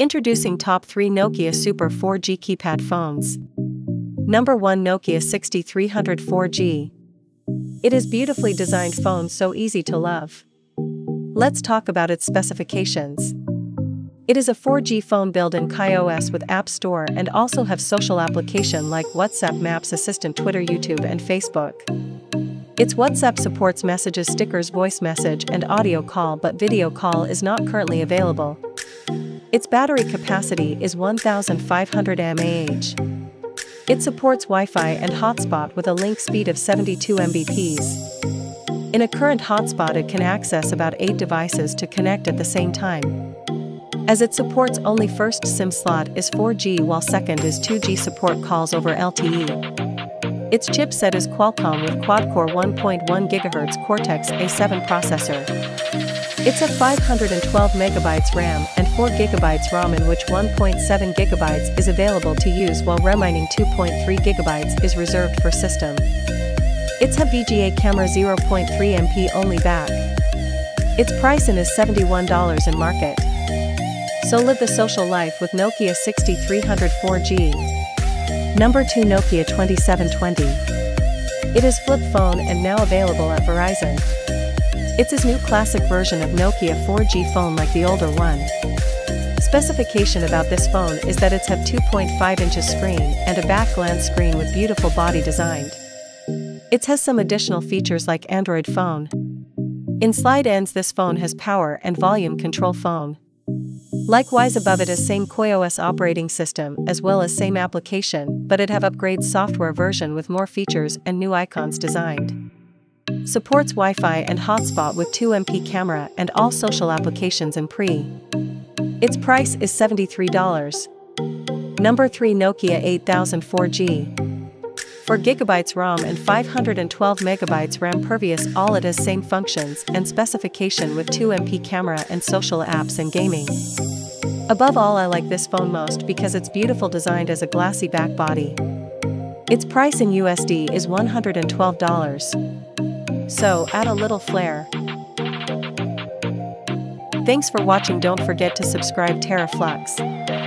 Introducing top 3 Nokia Super 4G keypad phones. Number 1 Nokia 6300 4G. It is beautifully designed phone so easy to love. Let's talk about its specifications. It is a 4G phone built in KaiOS with App Store and also have social application like WhatsApp Maps Assistant Twitter YouTube and Facebook. Its WhatsApp supports messages stickers voice message and audio call but video call is not currently available. Its battery capacity is 1500 mAh. It supports Wi-Fi and hotspot with a link speed of 72 Mbps. In a current hotspot it can access about 8 devices to connect at the same time. As it supports only first SIM slot is 4G while second is 2G support calls over LTE. Its chipset is Qualcomm with quad-core 1.1 GHz Cortex-A7 processor. It's a 512 MB RAM and 4 GB ROM in which 1.7 GB is available to use while remaining 2.3 GB is reserved for system. It's a VGA camera 0.3 MP only back. Its price in is $71 in market. So live the social life with Nokia 6300 4G. Number 2 Nokia 2720. It is flip phone and now available at Verizon. It's his new classic version of Nokia 4G phone like the older one. Specification about this phone is that it's have 2.5 inches screen and a back glance screen with beautiful body designed. It has some additional features like Android phone. In slide ends this phone has power and volume control phone. Likewise above it is same KaiOS operating system as well as same application but it have upgrade software version with more features and new icons designed. Supports Wi-Fi and hotspot with 2MP camera and all social applications in pre. Its price is $73. Number 3 Nokia 8000 4G. 4 GB ROM and 512 MB RAM pervious all it has same functions and specification with 2MP camera and social apps and gaming. Above all I like this phone most because it's beautiful designed as a glassy back body. Its price in USD is $112. So add a little flair. Thanks for watching don't forget to subscribe Teraflux.